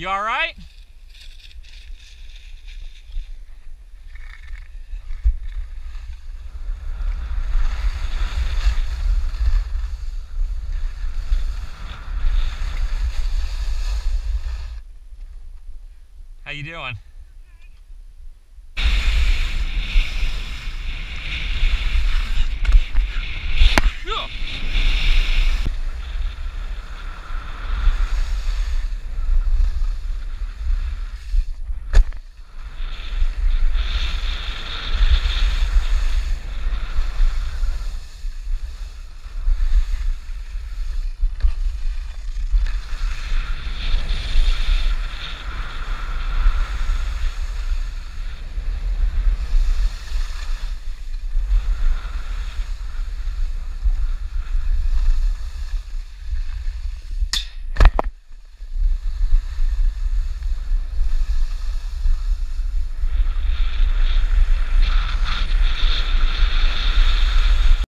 You all right? How you doing?